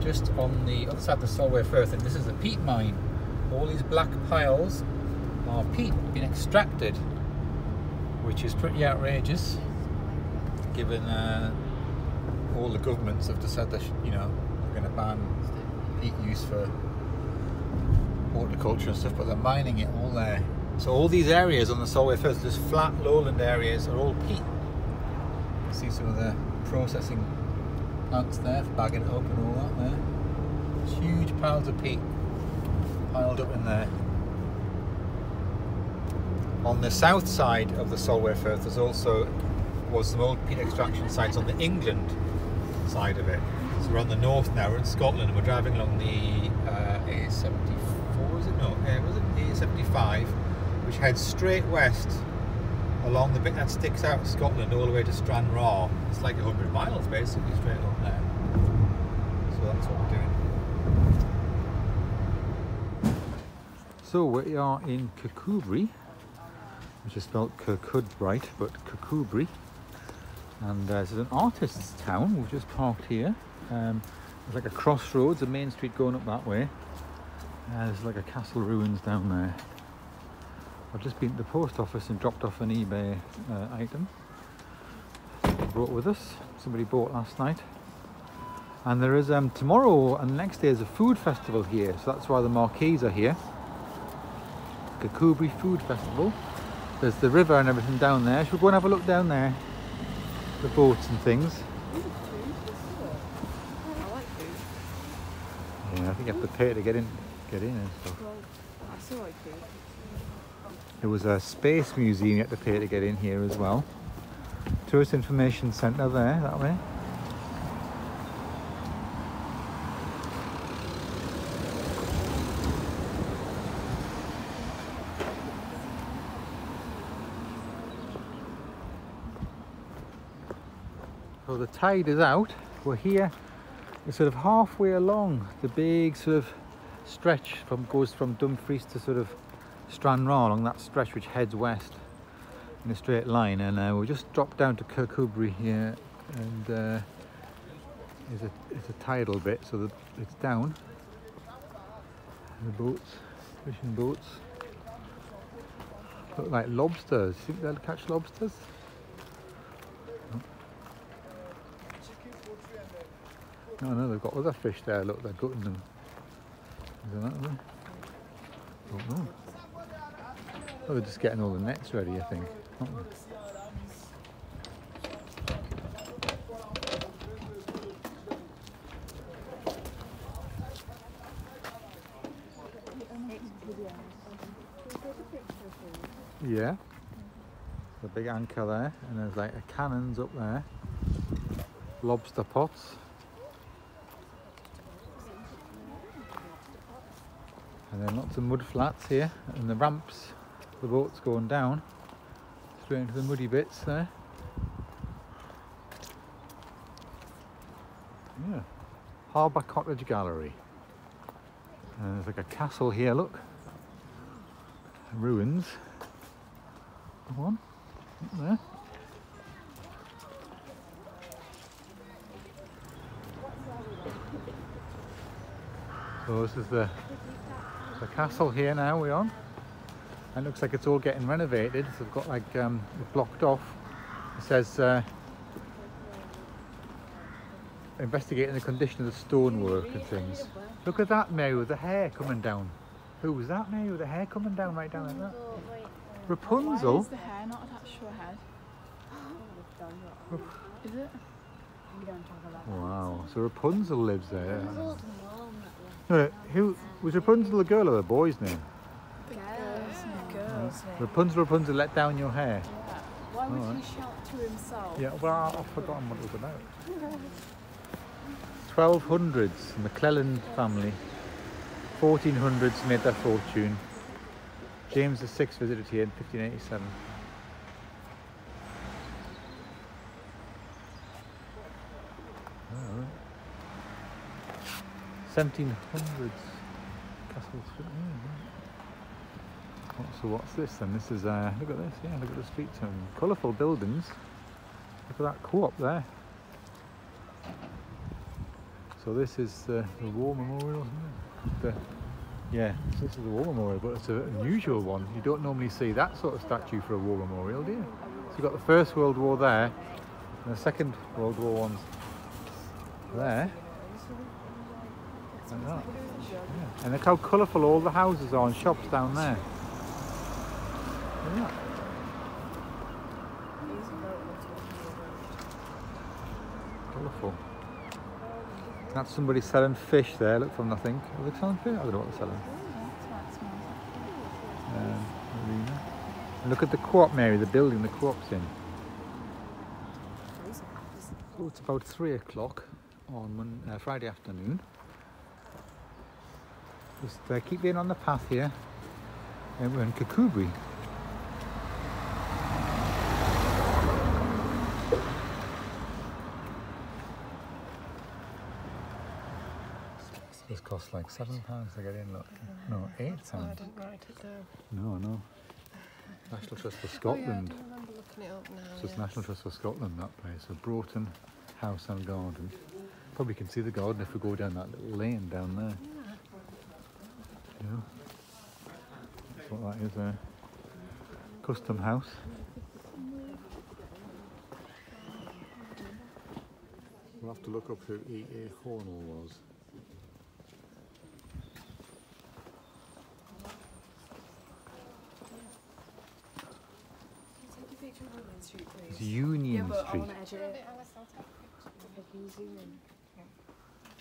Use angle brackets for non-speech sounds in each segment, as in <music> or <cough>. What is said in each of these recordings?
just on the other side of the Solway Firth, and this is a peat mine. All these black piles are peat being extracted, which is pretty outrageous, given uh, all the governments have decided, you know, they're going to ban peat use for horticulture and stuff, but they're mining it all there. So all these areas on the Solway Firth, just flat lowland areas, are all peat. You see some of the processing plants there for bagging it up and all that there. Huge piles of peat piled up in there. On the south side of the Solway Firth, there's also was some old peat extraction sites on the England side of it. So we're on the north now, we're in Scotland, and we're driving along the uh, A74, is it? No, uh, was it A75, which heads straight west along the bit that sticks out of Scotland all the way to Stranraer. It's like 100 miles basically straight along there. So that's what we're doing. So we are in Kirkcudbright, which is spelled Kirkcudbright, but Kirkcudbright. And uh, this is an artist's town. We've just parked here. Um, there's like a crossroads, a main street going up that way. Uh, there's like a castle ruins down there. I've just been to the post office and dropped off an eBay uh, item. Brought with us. Somebody bought last night. And there is um, tomorrow and next day is a food festival here, so that's why the marquees are here. Kirkcudbright Food Festival. There's the river and everything down there. Should we go and have a look down there? The boats and things. Yeah, I think you have to pay to get in, get in and stuff. There was a space museum you had to pay to get in here as well. Tourist information centre there, that way. So the tide is out. We're here. We're sort of halfway along the big sort of stretch from goes from Dumfries to sort of Stranraer along that stretch which heads west in a straight line and uh, we just dropped down to Kirkcudbright here and uh, it's, a, it's a tidal bit so the, it's down the boats, fishing boats look like lobsters, you think they'll catch lobsters? No, no, they've got other fish there, look, they're gutting them. Is that there? Don't know. Oh, they're just getting all the nets ready, I think. they? Yeah. The big anchor there, and there's like a cannons up there. Lobster pots. And then lots of mud flats here, and the ramps, the boat's going down straight into the muddy bits there. Yeah, Harbour Cottage Gallery. And there's like a castle here, look. Ruins. Go on, up there. So this is the the castle here now we're on. And it looks like it's all getting renovated. So they've got like um, blocked off. It says uh, investigating the condition of the stonework and things. Look at that Mary with the hair coming down. Who was that Mary with the hair coming down right down like that? Why Rapunzel? is the hair not attached to her head? Is it? We don't talk about Wow, so Rapunzel lives there. that. No, who was Rapunzel a girl or a boy's name? Rapunzel, Rapunzel, let down your hair. Why would Alright. he shout to himself? Yeah, well, I've forgotten what it was about. 1200s, MacLellan family. 1400s made their fortune. James VI visited here in 1587. Alright. 1700s. Castle Street. yeah, right. What- So what's this then? This is, uh, look at this, yeah, look at the street tone. Colourful buildings. Look at that co-op there. So this is the, the War Memorial, isn't it? The, yeah, this is the War Memorial, but it's an unusual one. You don't normally see that sort of statue for a War Memorial, do you? So you've got the First World War there, and the Second World War ones there. Like that. Yeah. And look how colourful all the houses are and shops down there. Colourful. That's somebody selling fish there, look from nothing. Are they selling fish? I don't know what they're selling. Look at the co-op, Mary, the building the co-op's in. So it's about three o'clock on uh, Friday afternoon. Just uh, keep being on the path here. And we're in Kirkcudbright. This costs like seven pounds to get in, look. No, eight Oh, I didn't write it down. No, no. National Trust for Oh, yeah, I Scotland. remember looking it up now. So it's yes. National Trust for Scotland, that place. So Broughton House and Garden. Probably can see the garden if we go down that little lane down there. Yeah. That's what that is there. Custom house. We'll have to look up who E.A. Hornel was. Take a picture of Woodland Street, It's please. Union Yeah, but I Street. want to edit it. If you zoom in.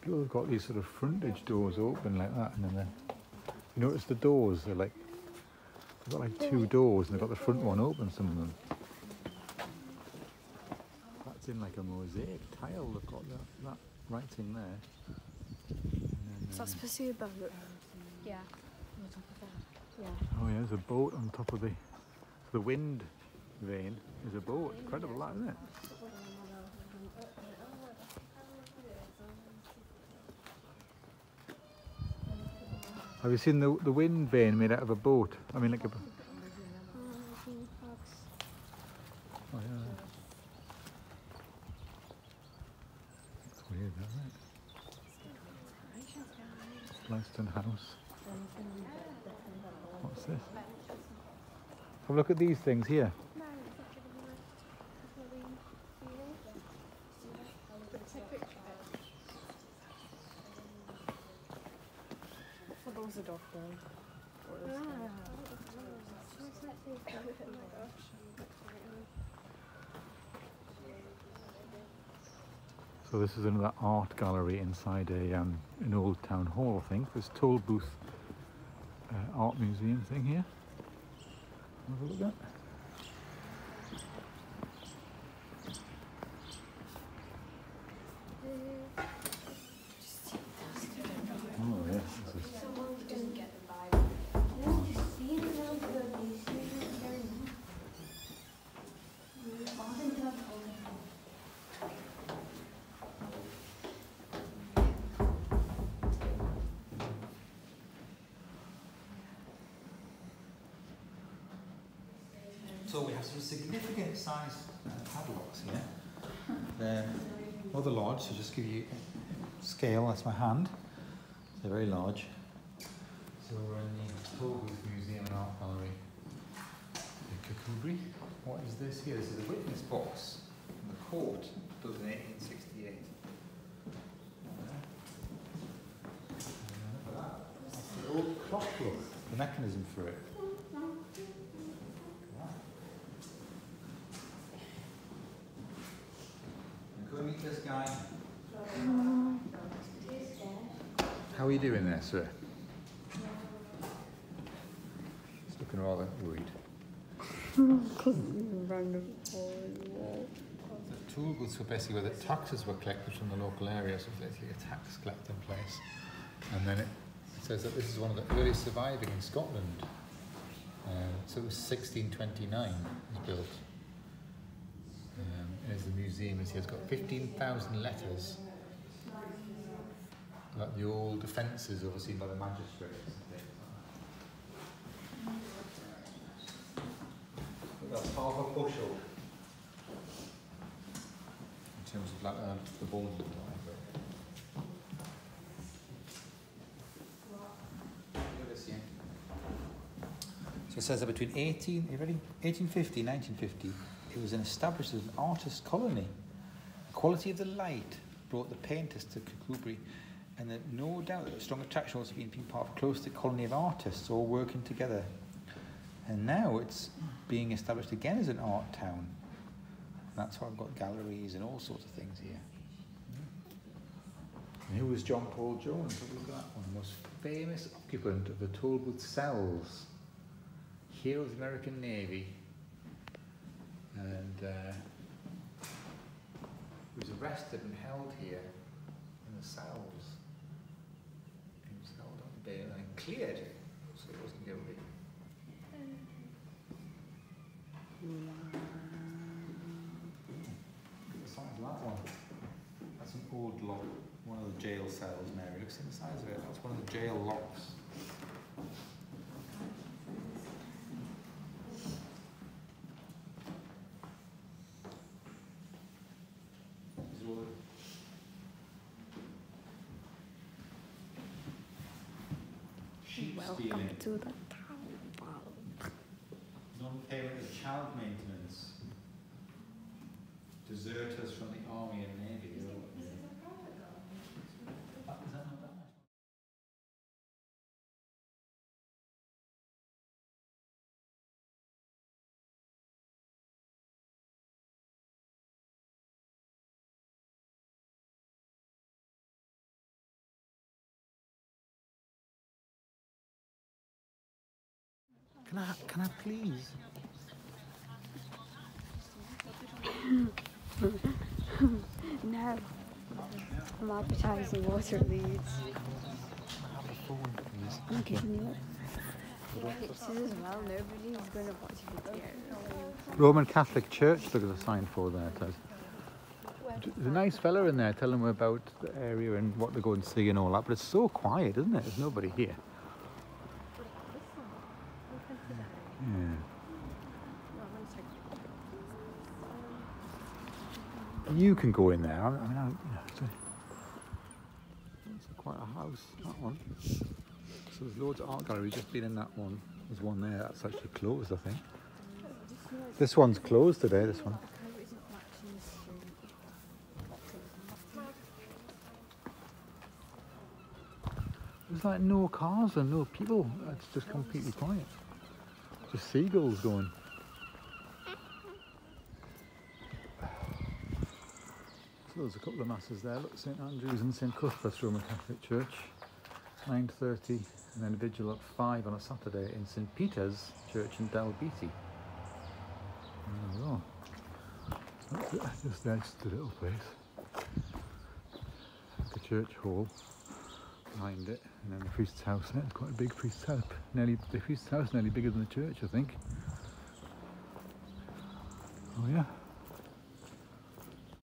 People have got these sort of frontage doors open like that, and then they- you notice the doors. They're like they've got like two doors, and they've got the front one open. Some of them. That's in like a mosaic tile. They've got that, that writing there. Then, So that's supposed to be a boat. Yeah. On top of that. Yeah. oh yeah, there's a boat on top of the the wind vane. Is a boat. Incredible, that isn't it? Have you seen the the wind vane made out of a boat? I mean, like a. Oh, yeah. Weird, isn't it? House. What's this? Have a look at these things here. What was the dog doing? So this is another art gallery inside a um, an old town hall, I think. This toll booth uh, art museum thing here. Have a look at. Oh yes, So we have some significant size uh, padlocks here. They're rather large, so just give you scale, that's my hand. They're very large. So we're in the Tollbooth Museum and Art Gallery in Kirkcudbright. What is this here? This is a witness box from the court built in 1868. That's the old clock look, the mechanism for it. Go and meet this guy. How are you doing there, sir? He's looking rather worried. Random the wall. The toll booths were basically where the taxes were collected from the local area, so it's basically a tax collecting place. And then it, it says that this is one of the earliest surviving in Scotland. Uh, so it was 1629 it was built the museum is here. It's got 15,000 letters. Like the old offences overseen by the magistrates. That's half a bushel. In terms of like, uh, the borders. So it says that between 18, you ready? 1850, 1950, it was established as an artist colony. The quality of the light brought the painters to Kirkcudbright, and that no doubt that a strong attraction also been being part of a close colony of artists all working together. And now it's being established again as an art town. That's why I've got galleries and all sorts of things here. And who was John Paul Jones? What was that one? The most famous occupant of the Tollbooth cells. Hero of the American Navy. And uh, was arrested and held here in the cells. He was held on bail and cleared, so he wasn't guilty. Look at the size of that one. That's an old lock, one of the jail cells, Mary. Look at the size of it. That's one of the jail locks. These are all the- Sheep Welcome to the town. Non-payment of child maintenance. Deserters from the army and navy. Can I, can I please? <laughs> No. I'm advertising water leads. Have a phone, please. I'm giving you pictures as well. Nobody's going to watch video. Roman Catholic Church, look at the sign for there. It. There's a nice fella in there telling them about the area and what they're going to see and all that, but it's so quiet, isn't it? There's nobody here. You can go in there. I mean, I, you know, it's, a, it's quite a house, that one. So there's loads of art galleries. Just been in that one. There's one there that's actually closed, I think. This one's closed today. This one. There's like no cars and no people. It's just completely quiet. Just seagulls going. So there's a couple of masses there. Look, St Andrew's and St Cuthbert's Roman Catholic Church. 9.30 and then a vigil at 5 on a Saturday in St Peter's Church in Dalbeatty. There we go. That's it. Just there, just a little place. The church hall behind it, and then the priest's house. there. Quite a big priest's house. Nearly the priest's house, nearly bigger than the church, I think. Oh yeah.